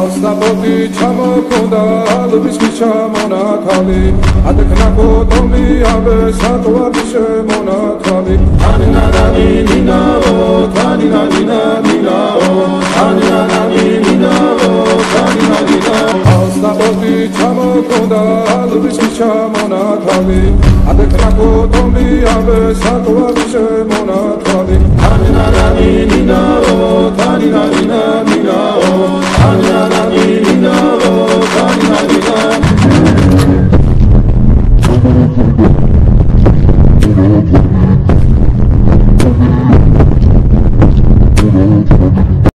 ასნაბოდი ჩამოქონდა ალბის ჩამონათალი. ადექნა კოტომი აბე საკვარი შემონათალი. ანინა ნინა ო თანინა ნინა ნინა ო თანინა ნინა ო თანინა ნინა ასნაბოდი ჩამოქონდა ალბის ჩამონათალი. ადექნა კოტომი აბე საკვარი შემონათალი. ანინა ნინა ო თანინა ნინა ნინა ო თანინა